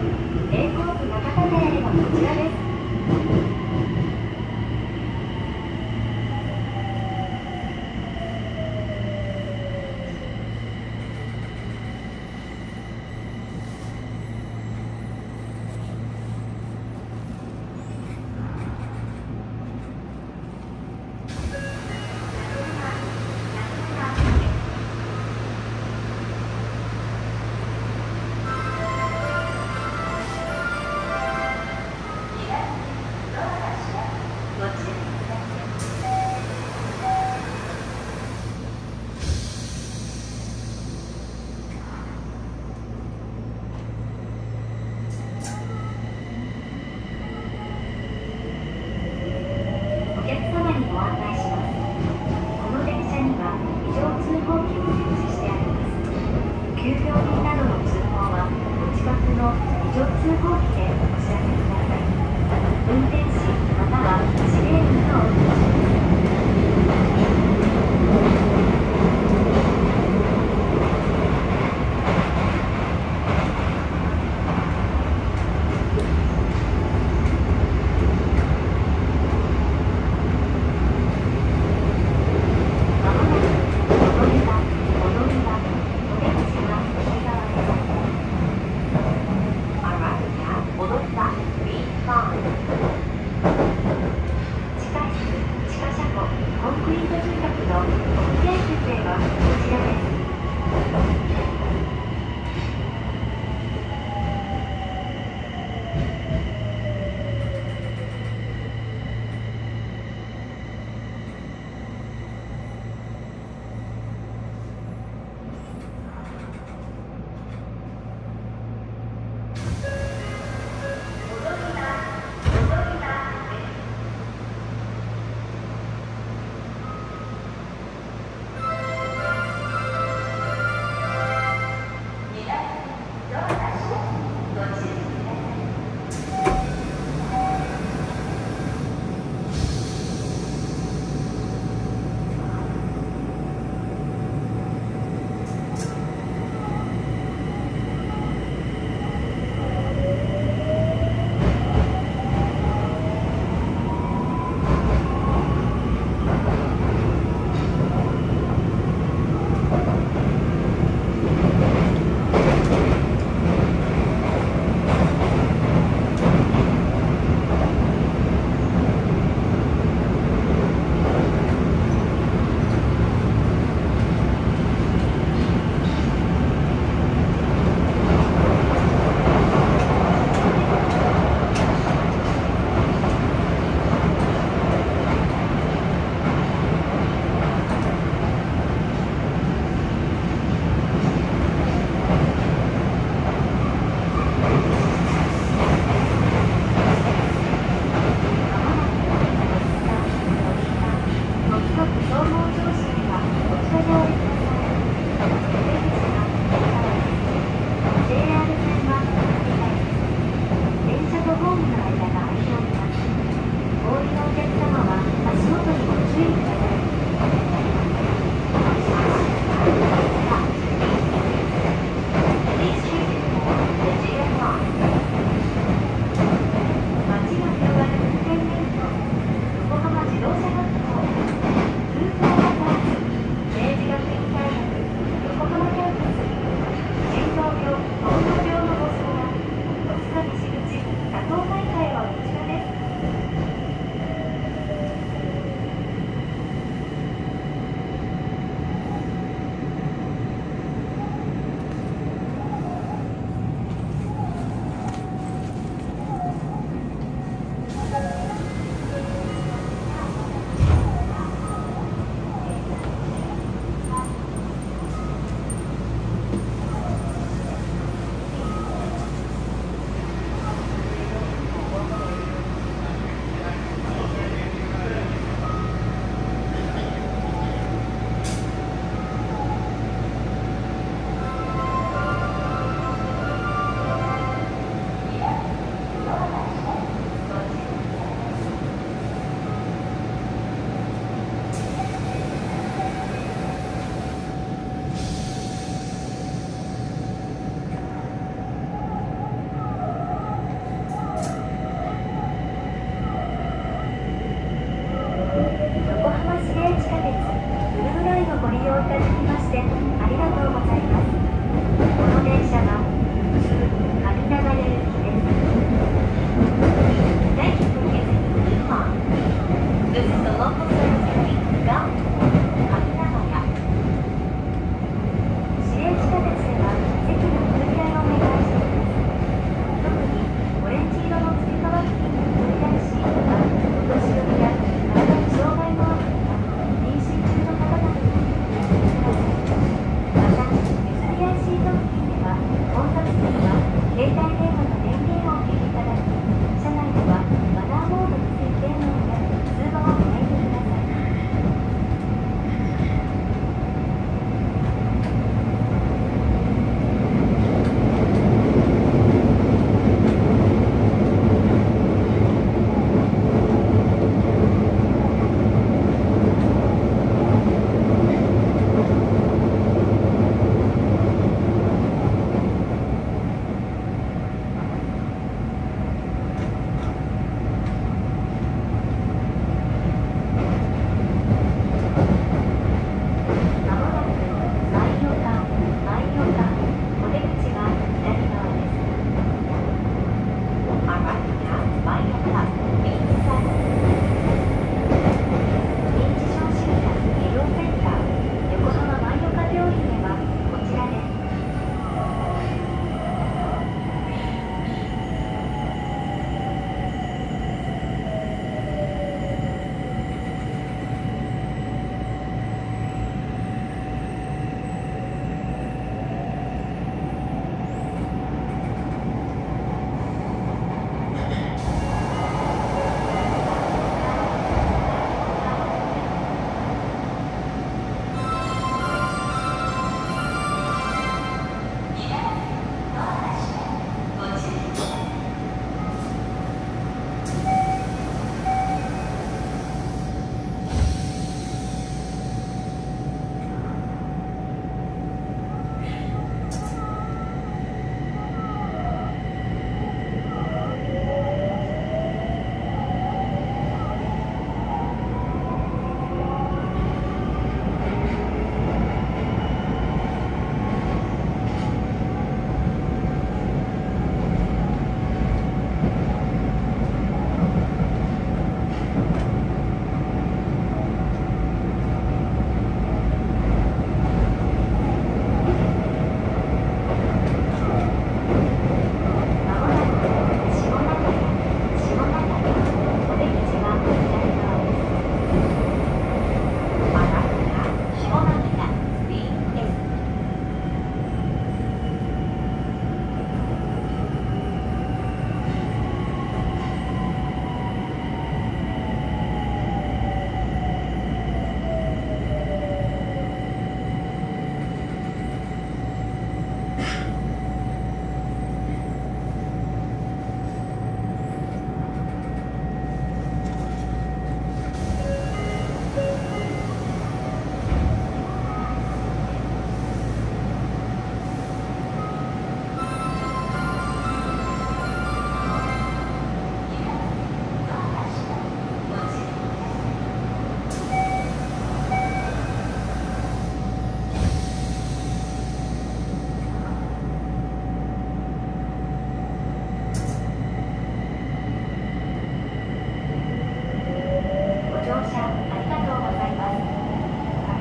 Thank you. Thank you.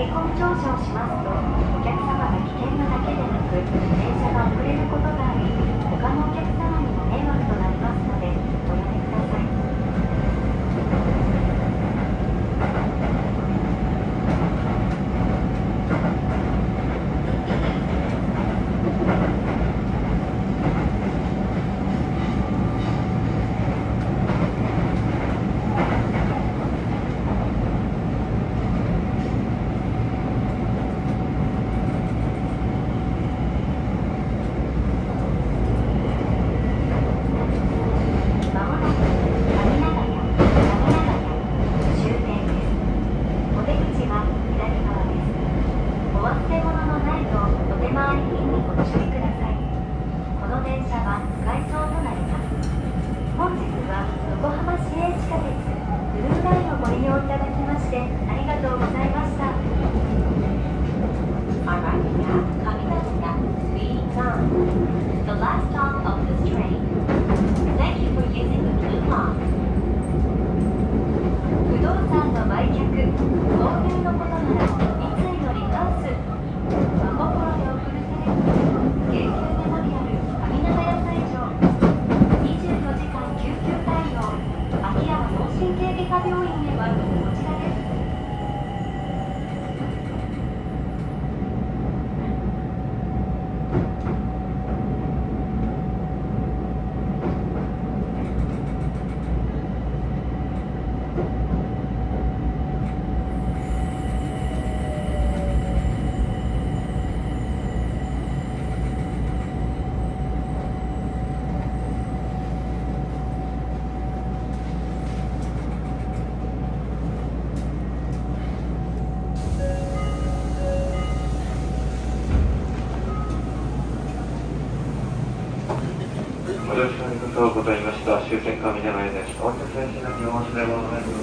へこみ乗車をしますとお客様が危険なだけでなく電車が遅れることがあり他のお客様にも迷惑ととうございました。終点か皆前です。お客、れ物です。